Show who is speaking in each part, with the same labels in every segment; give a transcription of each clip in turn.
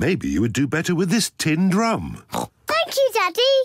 Speaker 1: Maybe you would do better with this tin drum. Thank you, Daddy.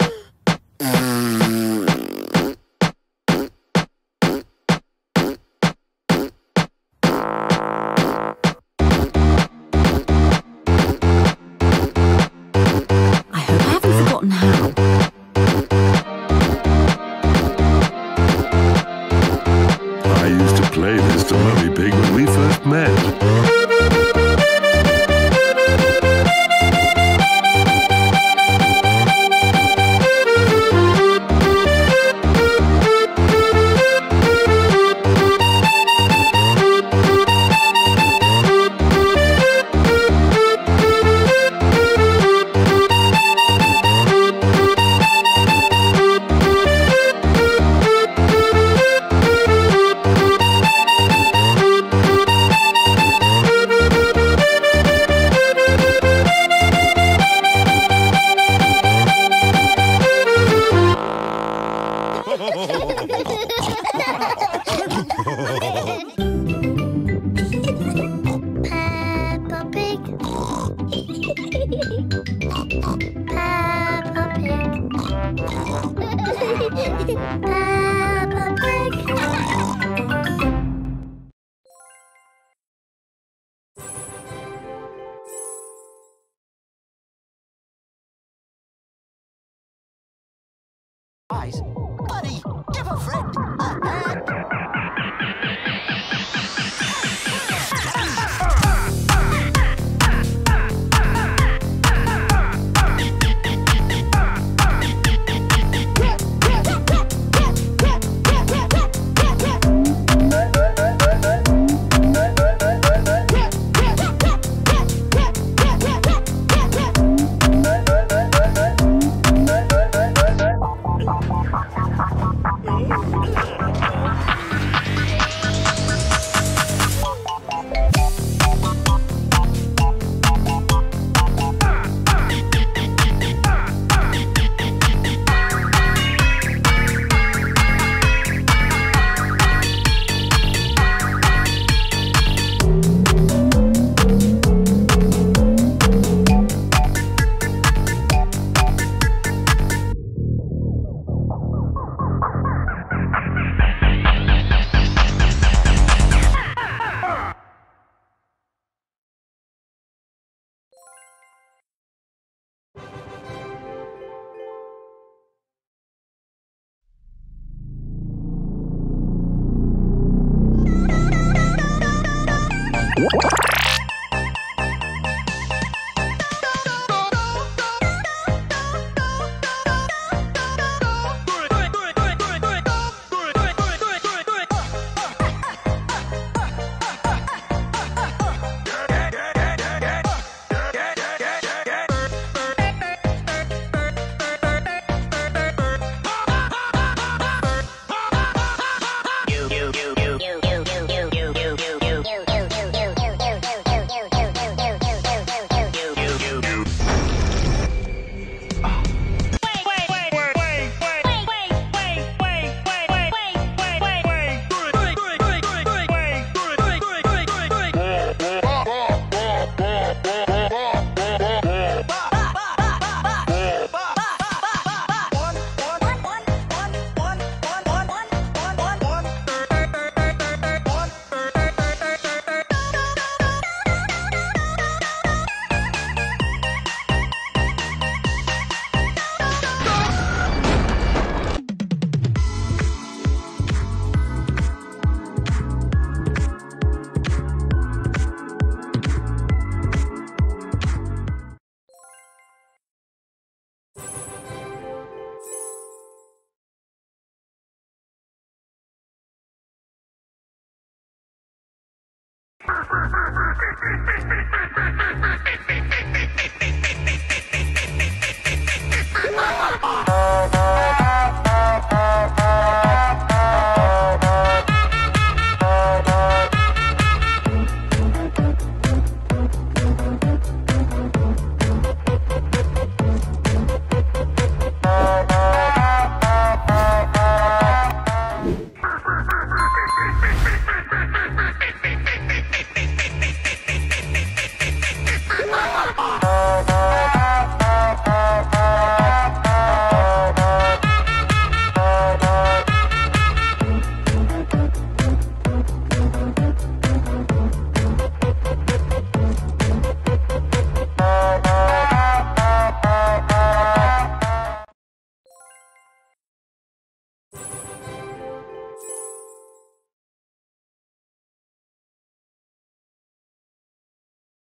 Speaker 1: Mm.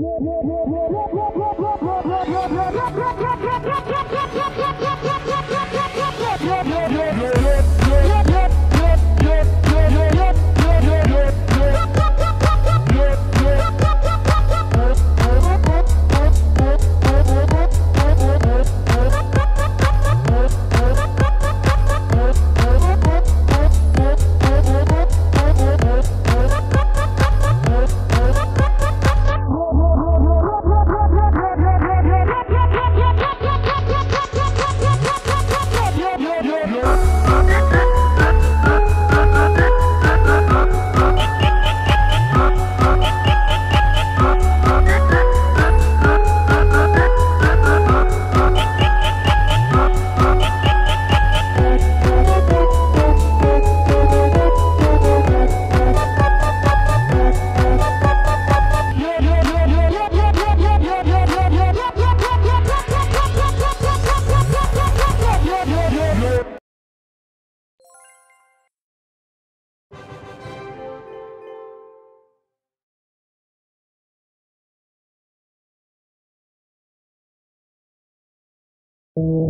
Speaker 1: Yeah, yeah, yeah. Oh.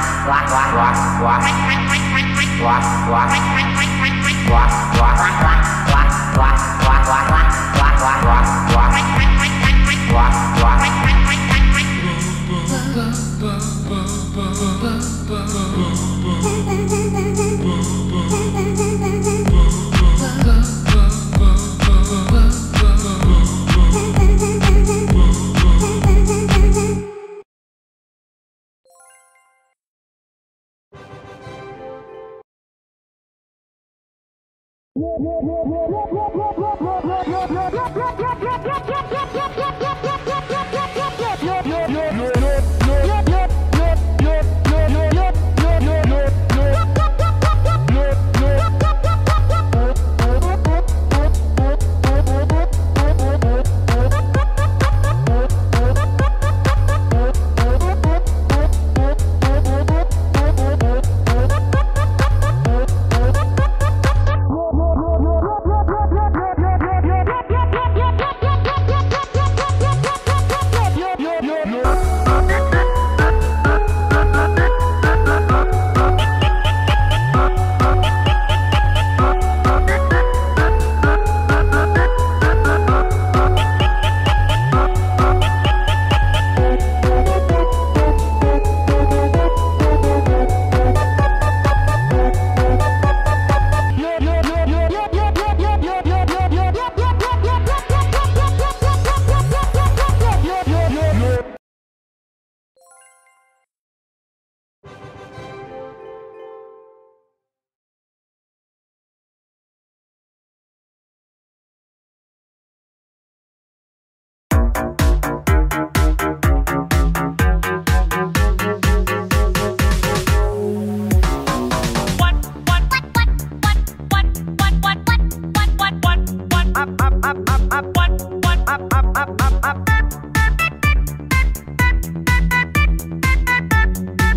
Speaker 2: Wow.
Speaker 1: Yeah, yeah, yeah.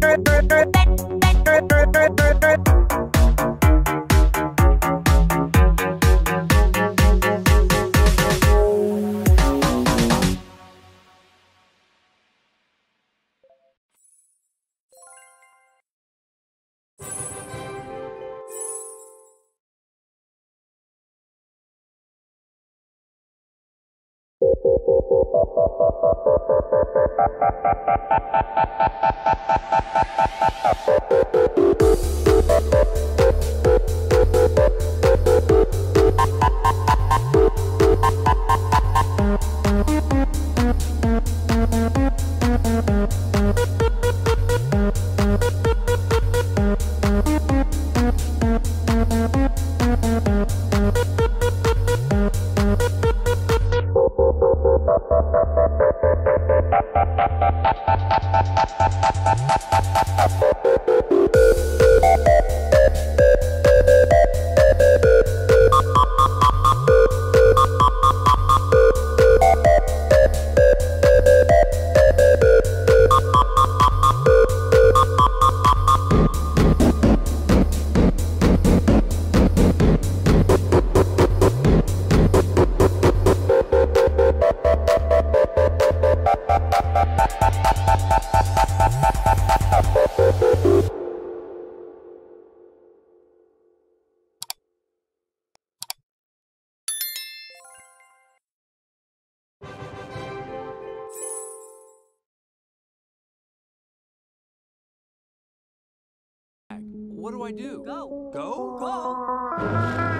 Speaker 1: Bye.
Speaker 2: do I do? Go. Go? Go.